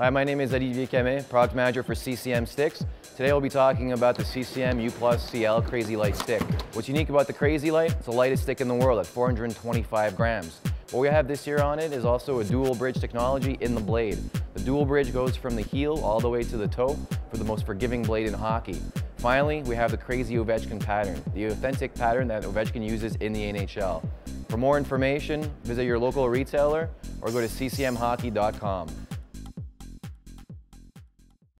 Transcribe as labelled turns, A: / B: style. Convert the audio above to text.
A: Hi, my name is Eddie Camet, Product Manager for CCM Sticks. Today we'll be talking about the CCM U Plus CL Crazy Light Stick. What's unique about the Crazy Light, it's the lightest stick in the world at 425 grams. What we have this year on it is also a dual bridge technology in the blade. The dual bridge goes from the heel all the way to the toe for the most forgiving blade in hockey. Finally, we have the Crazy Ovechkin pattern, the authentic pattern that Ovechkin uses in the NHL. For more information, visit your local retailer or go to ccmhockey.com.